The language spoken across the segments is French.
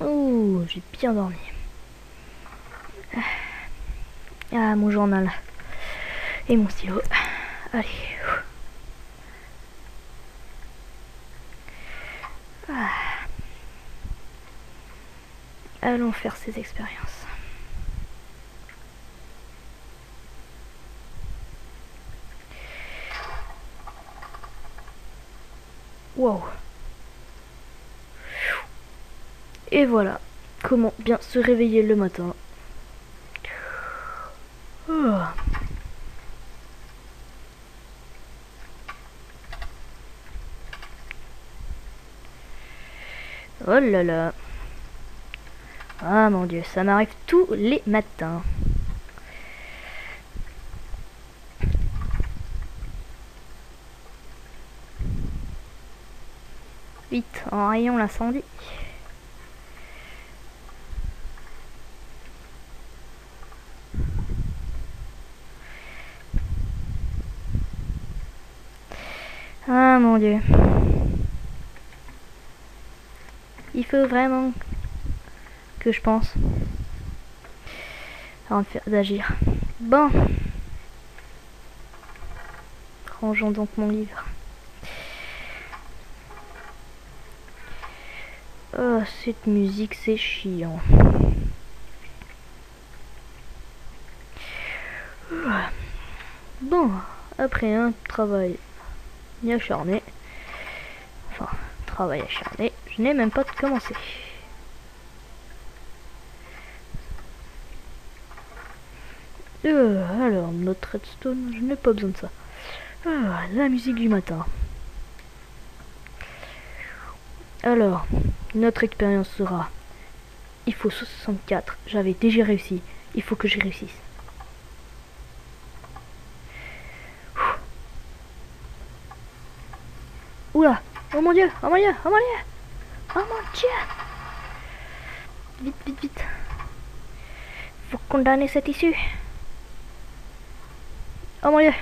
Ouh, j'ai bien dormi. Ah, mon journal. Et mon stylo. Allez. Allons faire ces expériences. Wow. Et voilà comment bien se réveiller le matin. Ah. Oh là là. Ah mon dieu, ça m'arrive tous les matins. Vite, en rayon l'incendie. Ah dieu. Il faut vraiment que je pense avant d'agir. Bon. Rangeons donc mon livre. Oh, cette musique, c'est chiant. Bon, après un travail acharné, enfin, travail acharné, je n'ai même pas commencé. Euh, alors, notre redstone, je n'ai pas besoin de ça. Ah, la musique du matin. Alors, notre expérience sera... Il faut 64. J'avais déjà réussi. Il faut que je réussisse. Oula Oh mon dieu Oh mon dieu Oh mon dieu Oh mon dieu Vite, vite, vite. Faut condamner cette issue. Oh mon dieu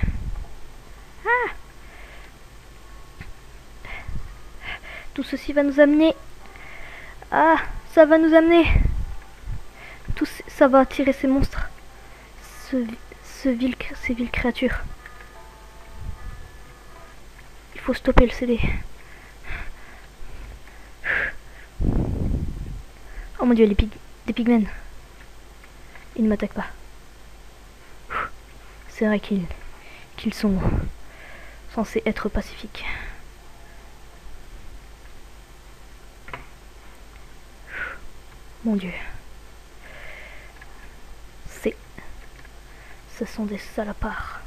Ah Tout ceci va nous amener... Ah Ça va nous amener... Tout ça va attirer ces monstres. Ce, ce vil, ces villes créatures. Stopper le CD. Oh mon dieu, les, pig des pigmen. Ils ne m'attaquent pas. C'est vrai qu'ils qu'ils sont censés être pacifiques. Mon dieu. C'est... Ce sont des salopards.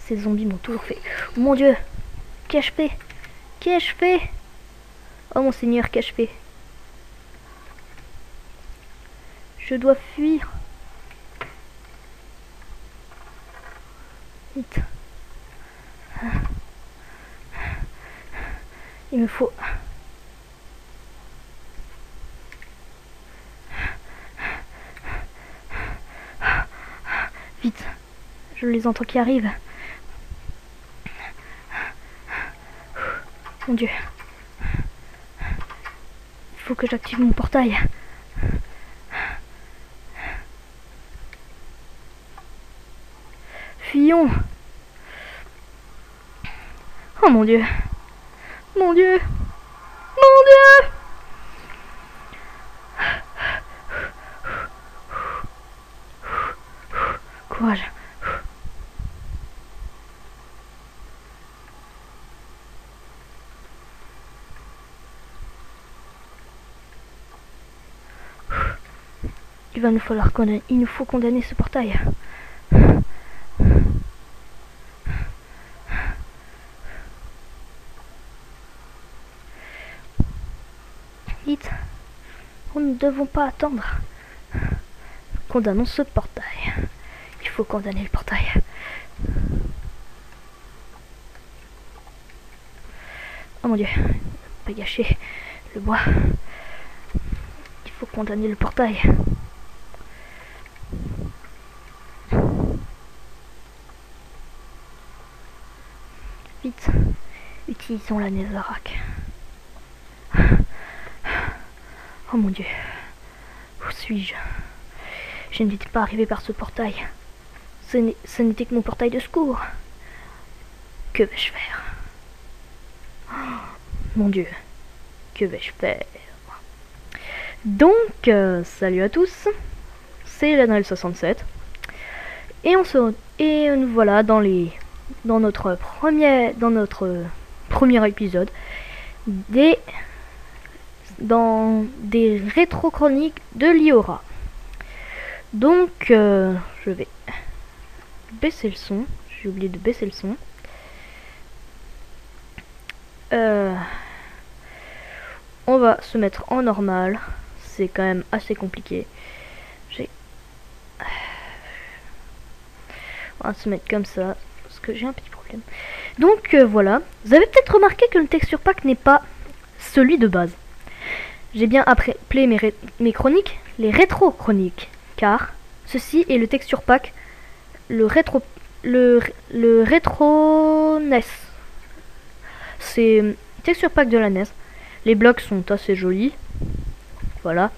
Ces zombies m'ont toujours fait... Mon dieu Qu'ai-je fait Qu'ai-je fait Oh mon seigneur, qu'ai-je fait Je dois fuir. Vite. Il me faut... Vite. Je les entends qui arrivent. Il faut que j'active mon portail. Fuyons. Oh mon Dieu. Mon Dieu. Mon Dieu. Courage. Il va nous falloir condamner. Il nous faut condamner ce portail. Vite. Nous ne devons pas attendre. Condamnons ce portail. Il faut condamner le portail. Oh mon dieu. Pas gâcher le bois. Il faut condamner le portail. Vite, utilisons la Netherrack. Oh mon dieu. Où suis-je? Je n'étais pas arrivé par ce portail. Ce n'était que mon portail de secours. Que vais-je faire? Oh, Mon dieu. Que vais-je faire? Donc, euh, salut à tous. C'est l'Anal 67. Et on se et nous voilà dans les dans notre premier dans notre premier épisode des dans des rétro-chroniques de Liora. Donc, euh, je vais baisser le son. J'ai oublié de baisser le son. Euh, on va se mettre en normal. C'est quand même assez compliqué. On va se mettre comme ça. J'ai un petit problème. Donc euh, voilà. Vous avez peut-être remarqué que le texture pack n'est pas celui de base. J'ai bien appelé mes, mes chroniques les rétro-chroniques. Car ceci est le texture pack, le rétro... Le, le rétro NES. C'est texture pack de la NES. Les blocs sont assez jolis. Voilà.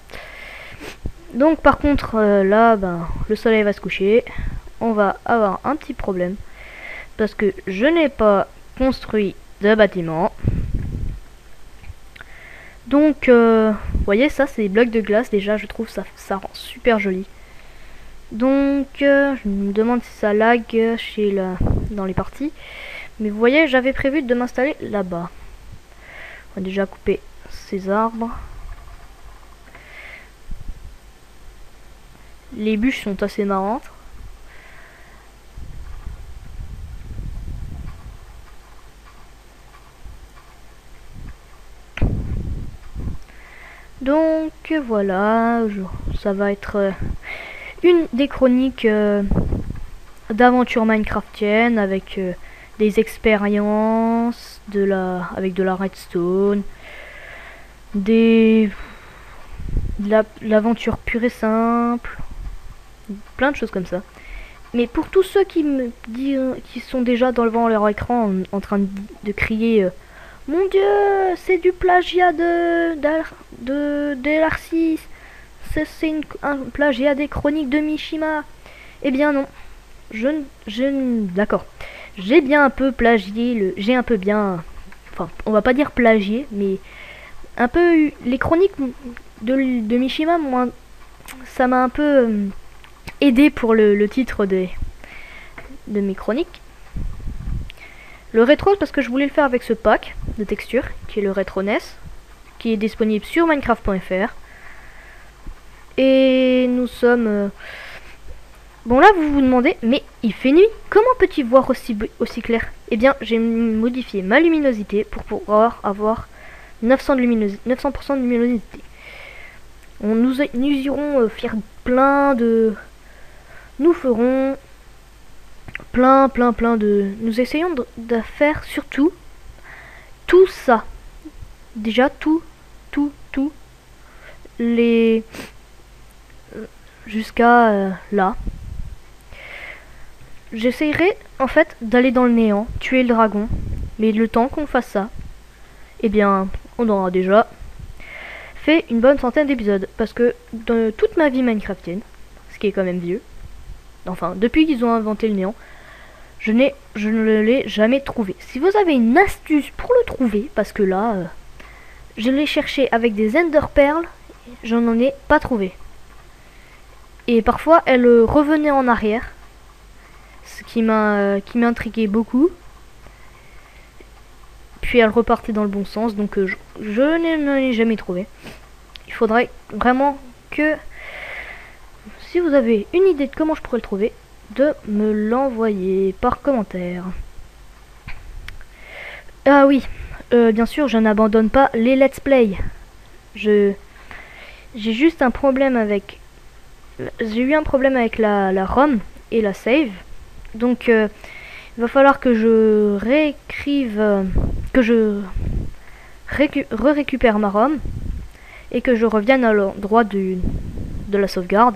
Donc par contre euh, là ben le soleil va se coucher. On va avoir un petit problème. Parce que je n'ai pas construit de bâtiment. Donc euh, vous voyez ça c'est des blocs de glace déjà je trouve ça, ça rend super joli. Donc euh, je me demande si ça lag chez la, dans les parties. Mais vous voyez j'avais prévu de m'installer là-bas. On va déjà couper ces arbres. Les bûches sont assez marrantes. Donc voilà, ça va être euh, une des chroniques euh, d'aventure Minecraftienne avec euh, des expériences, de la, avec de la redstone, des l'aventure pure et simple, plein de choses comme ça. Mais pour tous ceux qui me disent, qui sont déjà devant leur écran en, train de, crier Mon dieu, c'est du plagiat de de, de, 6 c'est un plagiat des chroniques de Mishima. Eh bien non, je, je d'accord. J'ai bien un peu plagié le, j'ai un peu bien, enfin, on va pas dire plagié, mais un peu les chroniques de, de Mishima, moi, ça m'a un peu euh, aidé pour le, titre des, de mes chroniques. Le rétro, parce que je voulais le faire avec ce pack de texture, qui est le rétro NES, qui est disponible sur minecraft.fr. Et nous sommes... Euh, bon là vous vous demandez, mais il fait nuit, comment peux-tu voir aussi, clair? Eh bien j'ai modifié ma luminosité pour pouvoir avoir 900%, de, luminosité, 900 de luminosité. On nous, nous irons euh, faire plein de... Nous ferons plein, plein, plein de... Nous essayons de, faire surtout tout ça. Déjà tout, tout, tout. Les jusqu'à euh, là. J'essayerai en fait d'aller dans le néant, tuer le dragon. Mais le temps qu'on fasse ça, eh bien, on aura déjà fait une bonne centaine d'épisodes. Parce que dans toute ma vie Minecraftienne, ce qui est quand même vieux, enfin, depuis qu'ils ont inventé le néant, je, je ne l'ai jamais trouvé. Si vous avez une astuce pour le trouver, parce que là, euh, je l'ai cherché avec des Ender Pearls, j'en ai pas trouvé. Et parfois, elle euh, revenait en arrière. Ce qui m'a euh, qui m'intriguait beaucoup. Puis elle repartait dans le bon sens. Donc euh, je, je ne jamais trouvé. Il faudrait vraiment que... Si vous avez une idée de comment je pourrais le trouver, de me l'envoyer par commentaire. Ah oui, bien sûr, je n'abandonne pas les let's play. Je j'ai juste un problème avec j'ai eu un problème avec la, la, ROM et la save. Donc euh, il va falloir que je réécrive, euh, que je récupère ma ROM et que je revienne à l'endroit de la sauvegarde.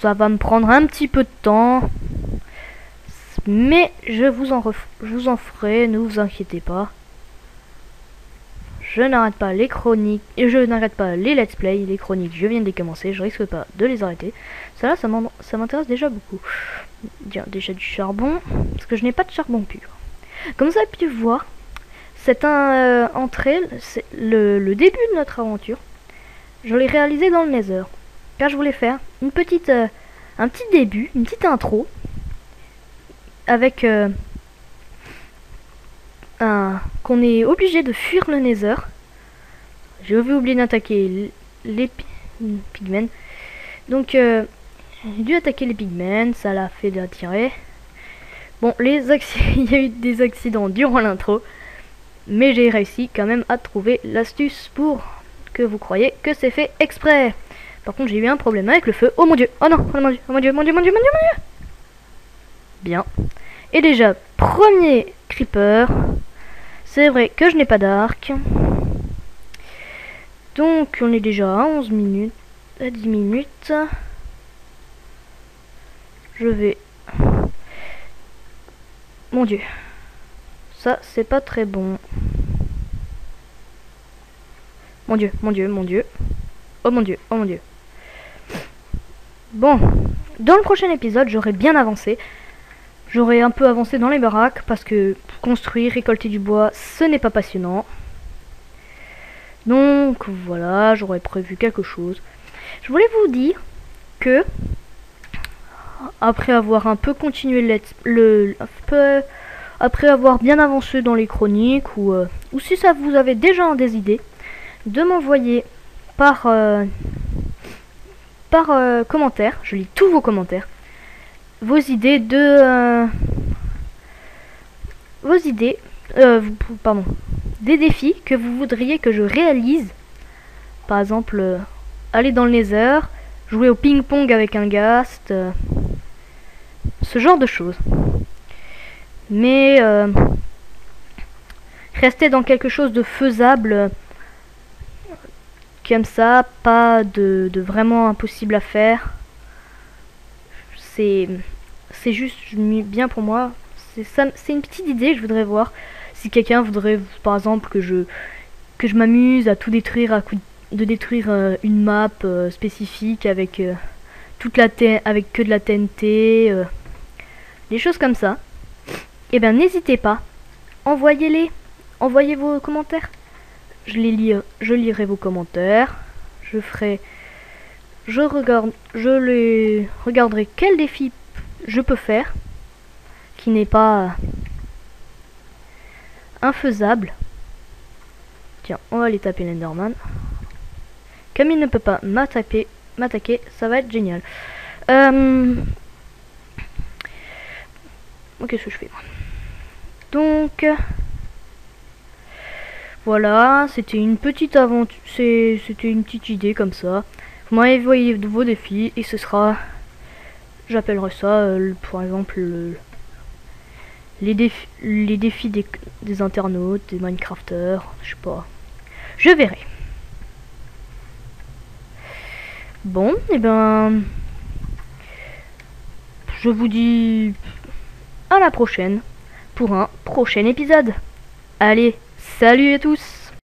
Ça va me prendre un petit peu de temps. Mais je vous en, ferai, ne vous inquiétez pas. je n'arrête pas les chroniques, et je n'arrête pas les let's play, les chroniques, je viens de les commencer, je risque pas de les arrêter. Ça là, ça m'intéresse déjà beaucoup. Déjà du charbon, parce que je n'ai pas de charbon pur. Comme vous avez pu voir, c'est un euh, entrée, c'est le, début de notre aventure. Je l'ai réalisé dans le Nether, car je voulais faire une petite, euh, un petit début, une petite intro, avec euh, qu'on est obligé de fuir le Nether. J'ai oublié d'attaquer les pigmen. Donc, euh, j'ai dû attaquer les pigmen, ça l'a fait d'attirer. Bon, les il y a eu des accidents durant l'intro, mais j'ai réussi quand même à trouver l'astuce pour que vous croyez que c'est fait exprès. Par contre, j'ai eu un problème avec le feu. Oh mon dieu Oh non Oh mon dieu Oh mon dieu Mon dieu Mon dieu Mon dieu Mon dieu Bien. Et déjà, premier creeper. C'est vrai que je n'ai pas d'arc. Donc on est déjà à 11 minutes, à 10 minutes. Je vais... Mon dieu. Ça, c'est pas très bon. Mon dieu, mon dieu, mon dieu. Oh mon dieu, oh mon dieu. Bon, dans le prochain épisode, j'aurai bien avancé. J'aurais un peu avancé dans les baraques parce que construire, récolter du bois, ce n'est pas passionnant. Donc voilà, j'aurais prévu quelque chose. Je voulais vous dire que après avoir un peu continué le, après avoir bien avancé dans les chroniques ou, euh, ou si ça vous avez déjà des idées, de m'envoyer par euh, par euh. Je lis tous vos commentaires. Vos idées de euh, vos idées euh, pardon. Des défis que vous voudriez que je réalise. Par exemple aller dans le nether jouer au ping pong avec un gast ce genre de choses. Mais rester dans quelque chose de faisable comme ça pas de vraiment impossible à faire c'est juste bien pour moi. C'est une petite idée, je voudrais voir si quelqu'un voudrait, par exemple, que je que je m'amuse à tout détruire, à coup de détruire euh, une map euh, spécifique avec euh, toute la avec que de la TNT, des choses comme ça. Eh bien n'hésitez pas, envoyez-les, envoyez vos commentaires. Je lirai vos commentaires. Je ferai je regarde, je les regarderai quel défi je peux faire qui n'est pas infaisable. Tiens, on va aller taper l'Enderman. Comme il ne peut pas m'attaquer, m'attaquer, ça va être génial. Euh... Qu'est-ce que je fais Donc, voilà, c'était une petite aventure, c'était une petite idée comme ça. Vous m'envoyez vos défis et ce sera, j'appellerai ça, euh, par exemple, les, défis, des internautes, des Minecrafters, je sais pas. Je verrai. Bon, et eh ben, je vous dis à la prochaine pour un prochain épisode. Allez, salut à tous